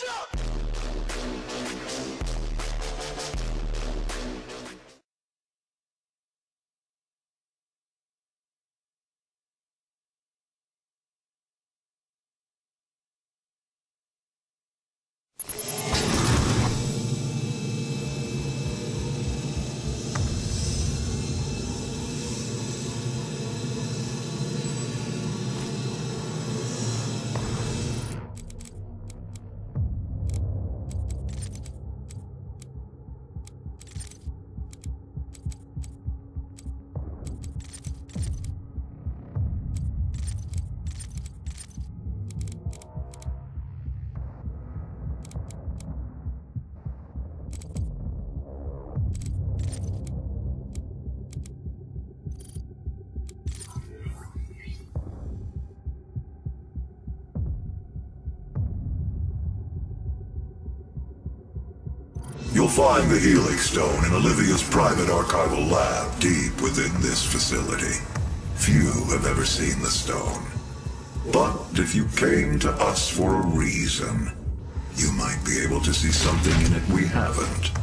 You'll find the Helix Stone in Olivia's private archival lab deep within this facility. Few have ever seen the stone. But if you came to us for a reason, you might be able to see something in it we haven't.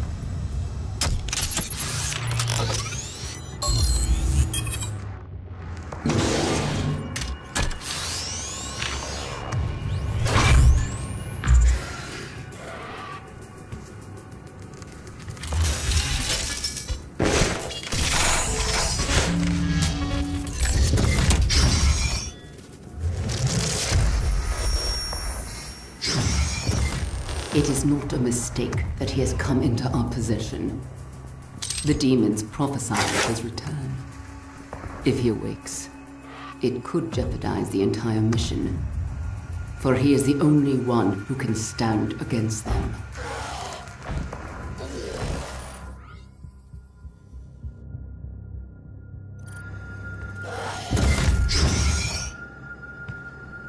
Mistake that he has come into our possession. The demons prophesied his return. If he awakes, it could jeopardize the entire mission. For he is the only one who can stand against them.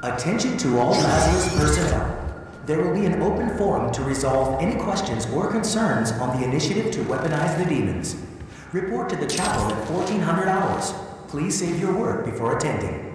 Attention to all Lazarus personnel. There will be an open forum to resolve any questions or concerns on the initiative to weaponize the demons. Report to the chapel at 1400 hours. Please save your work before attending.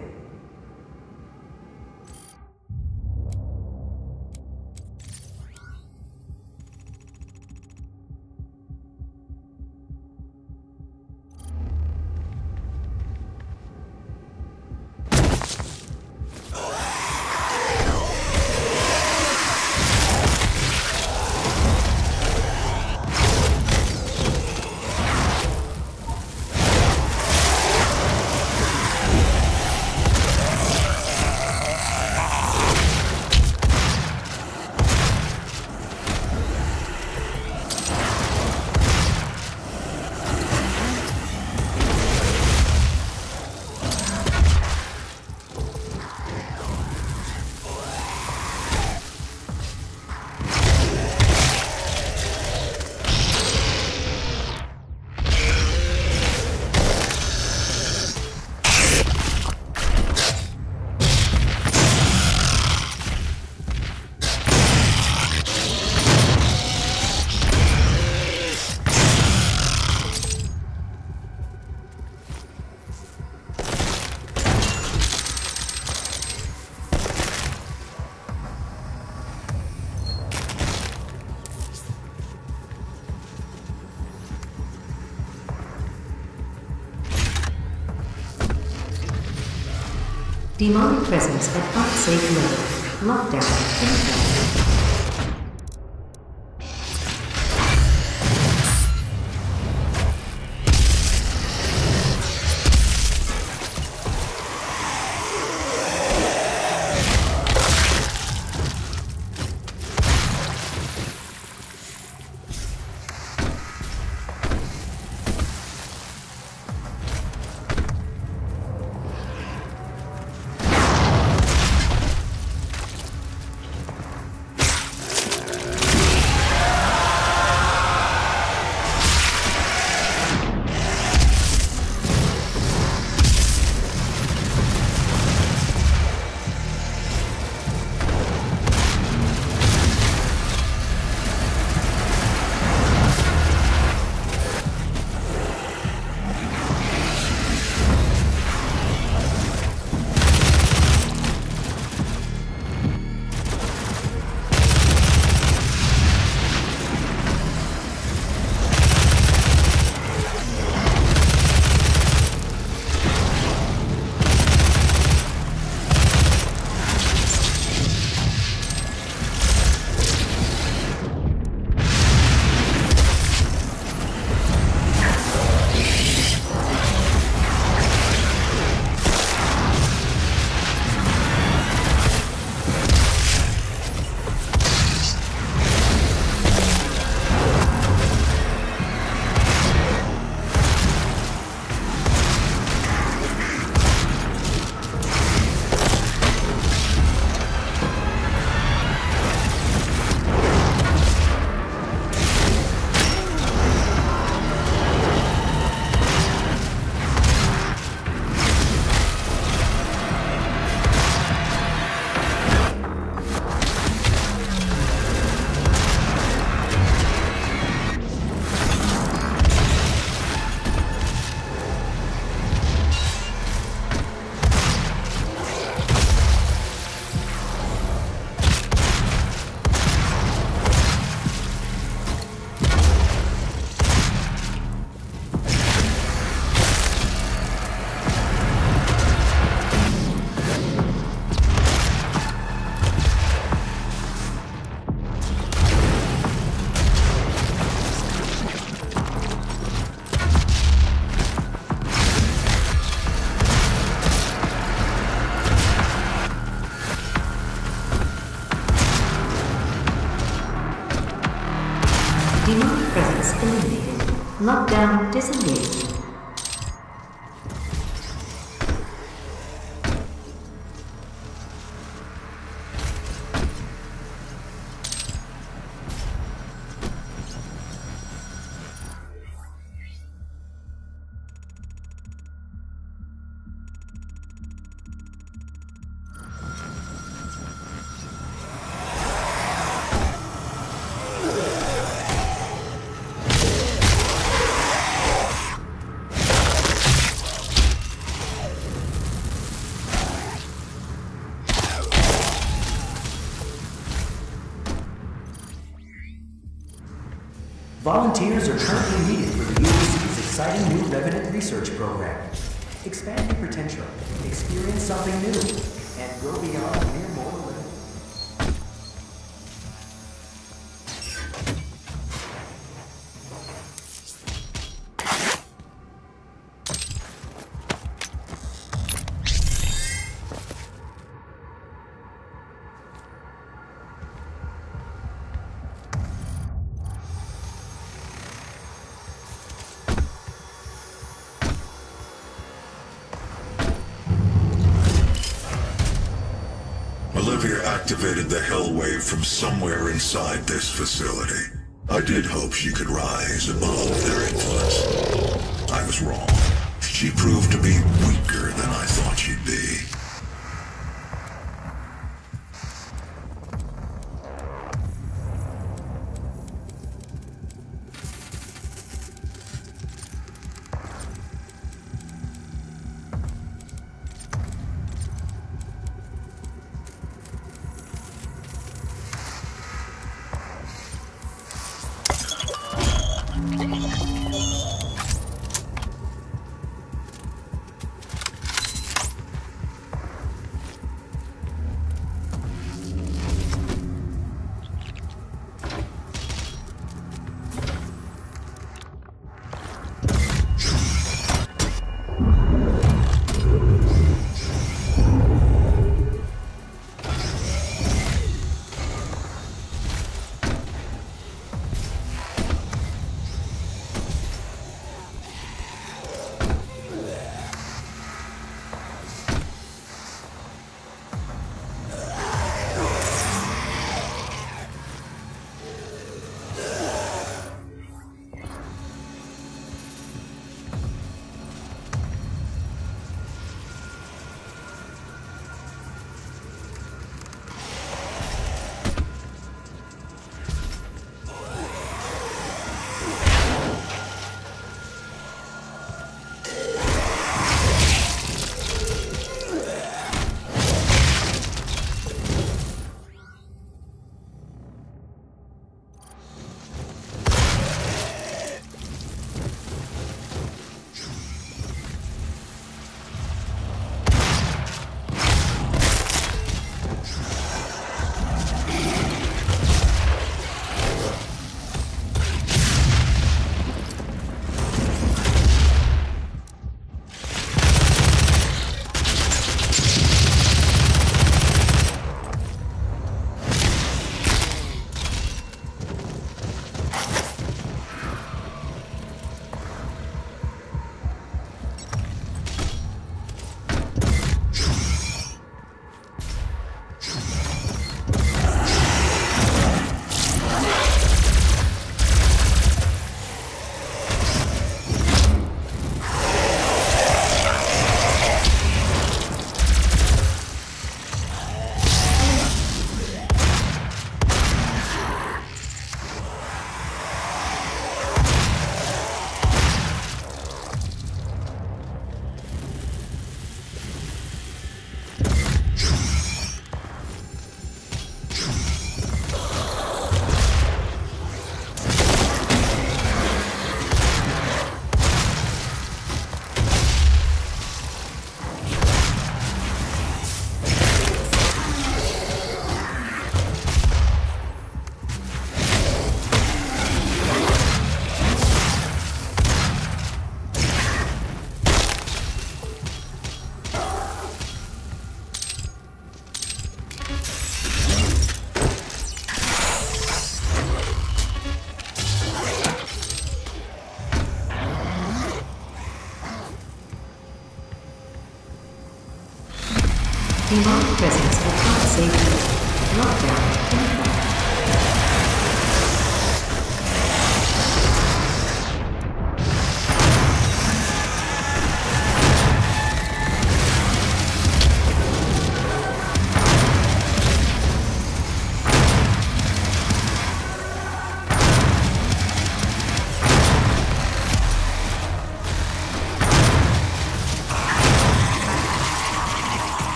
Demonic presence at unsafe level. Lockdown. Info. Lockdown Volunteers are currently needed for the UAC's exciting new Revenant research program. Expand your potential, experience something new, and grow beyond Olivia activated the Hell Wave from somewhere inside this facility. I did hope she could rise above their influence. I was wrong. She proved to be weaker than I thought she'd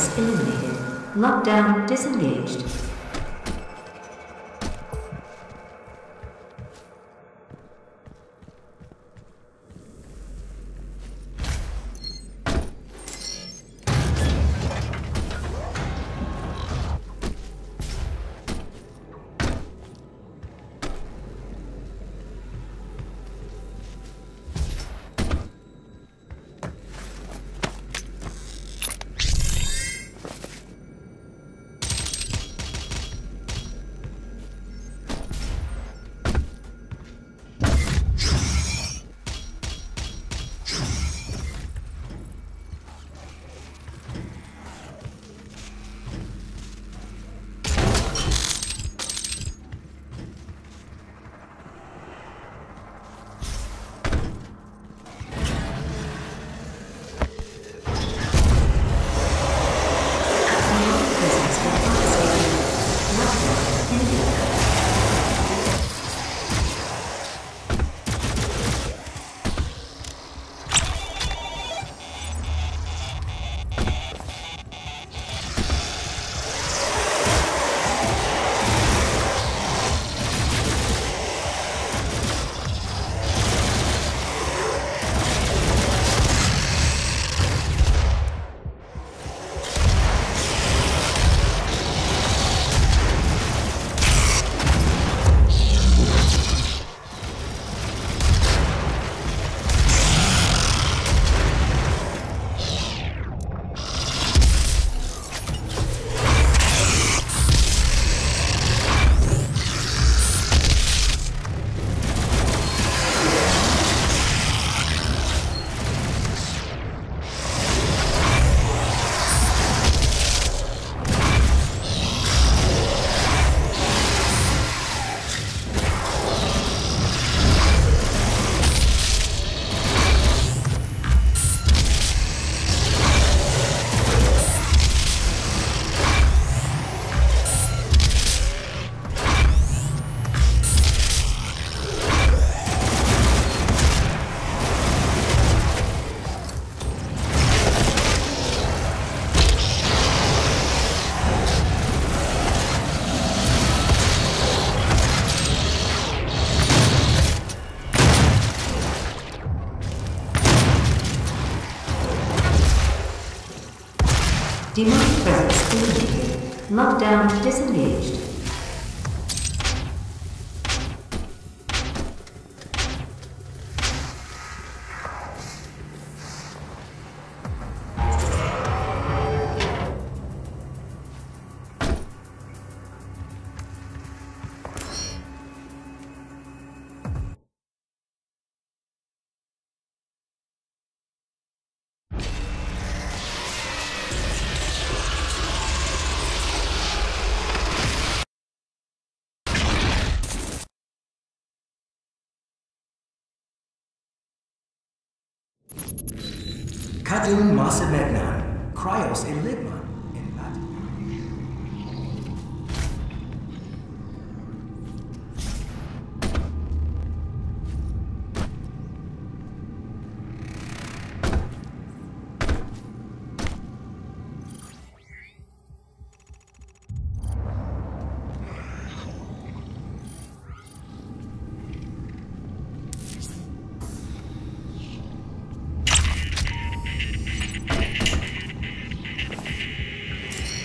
Presence eliminated. Lockdown disengaged. Lockdown disengaged. Kadun Masamegnan, Cryos Enigma.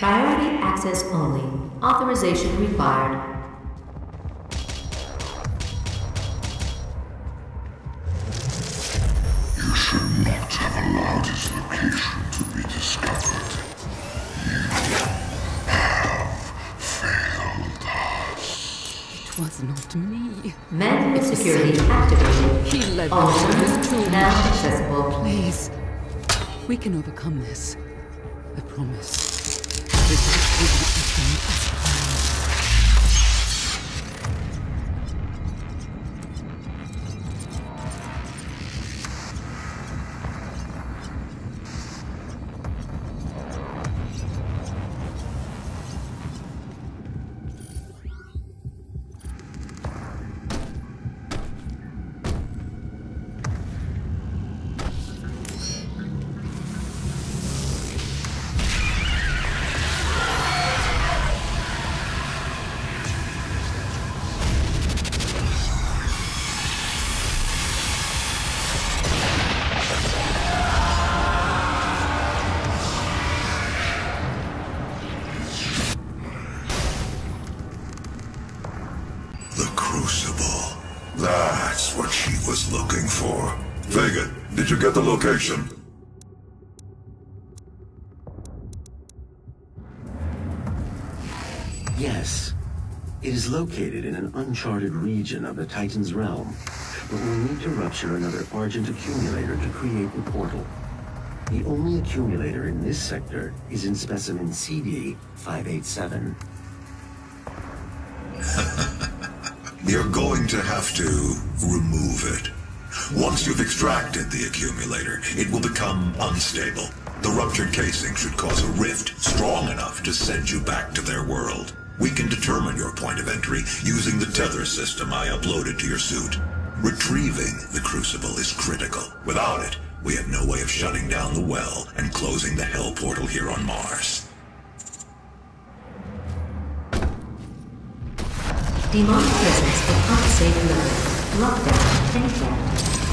Priority access only. Authorization required. You should not have allowed his location to be discovered. It was not me. Manual security activated. He led All me to tomb. now accessible. Please. We can overcome this. I promise. Ah! Location? Yes. It is located in an uncharted region of the Titan's realm, but we'll need to rupture another Argent accumulator to create the portal. The only accumulator in this sector is in specimen CD-587. You're going to have to remove it. Once you've extracted the accumulator, it will become unstable. The ruptured casing should cause a rift strong enough to send you back to their world. We can determine your point of entry using the tether system I uploaded to your suit. Retrieving the crucible is critical. Without it, we have no way of shutting down the well and closing the hell portal here on Mars. Demonic presence at unsafe level. Lockdown confirmed. Demonic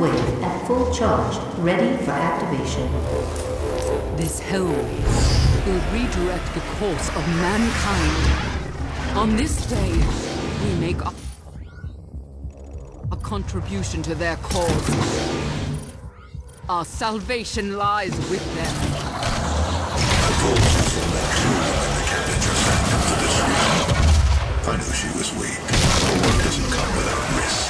Wave at full charge, ready for activation. This hellwave will redirect the course of mankind. On this day, we make a, a contribution to their cause. Our salvation lies with them. I knew she was weak. But work doesn't come without risks,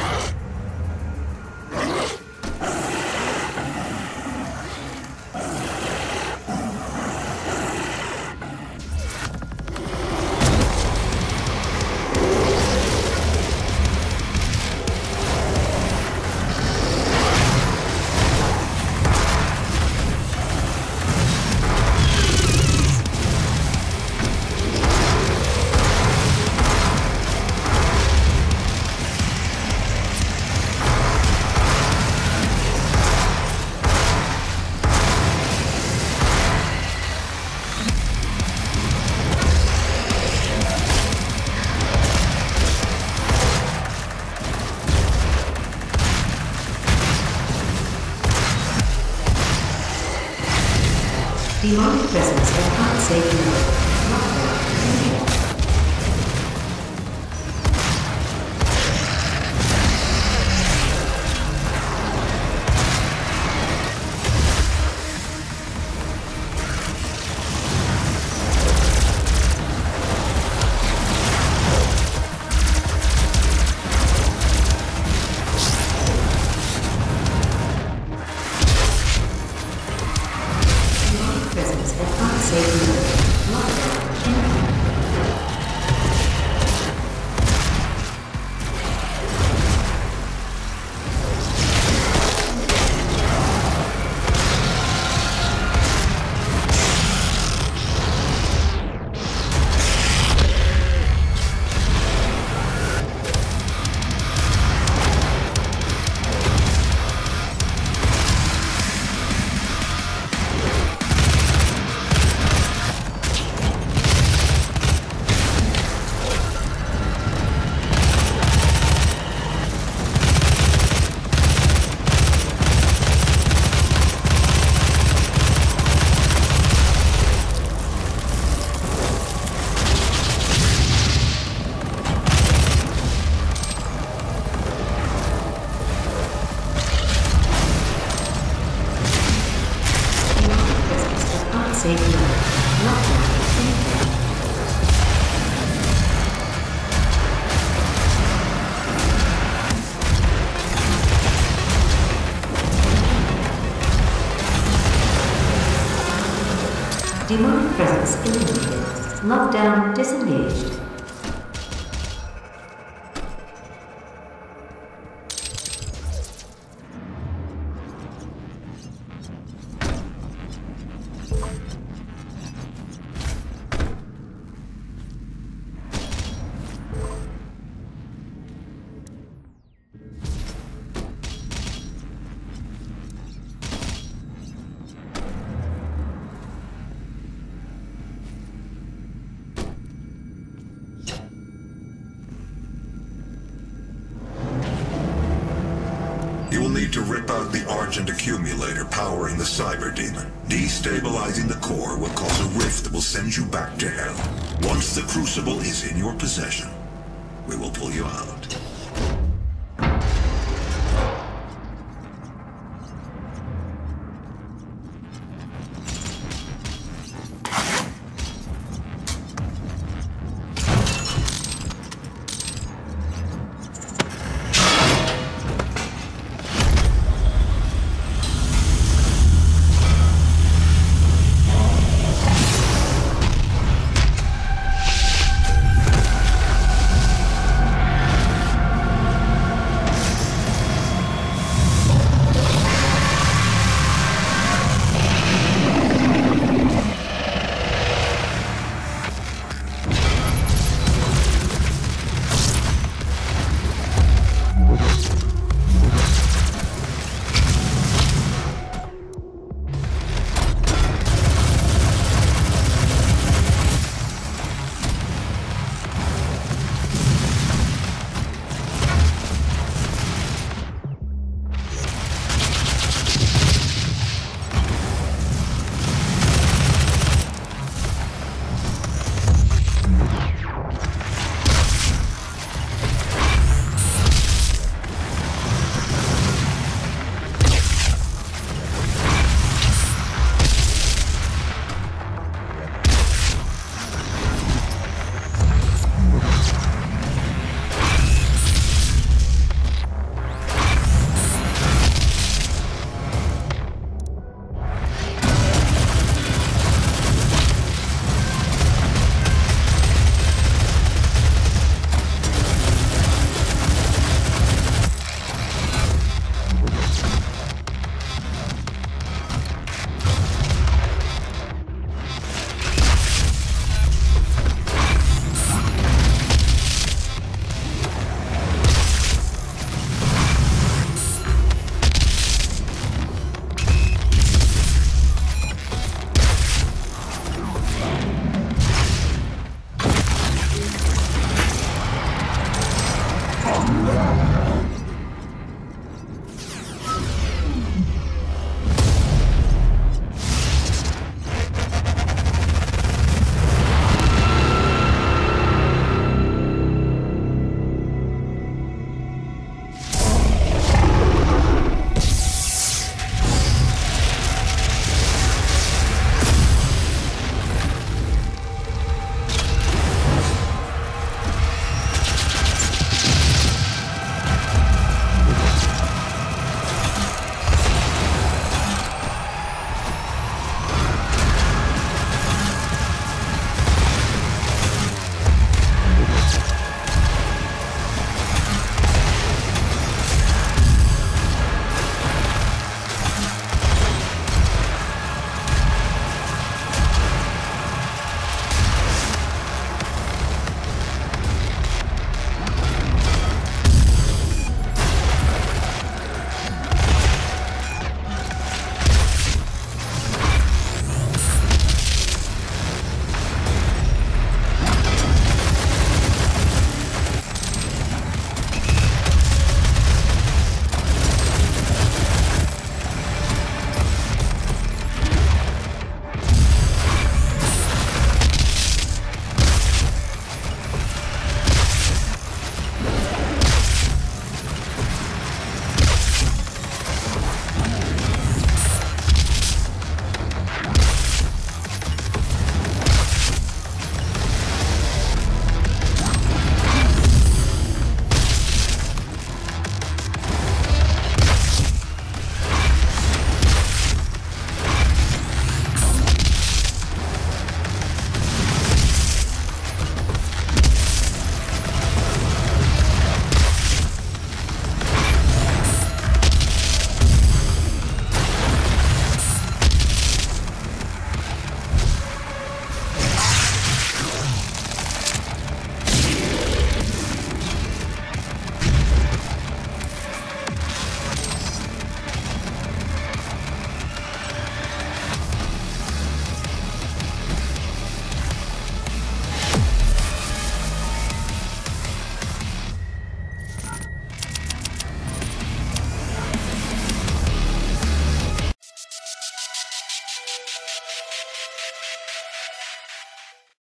Physics illegal. Lockdown disengaged.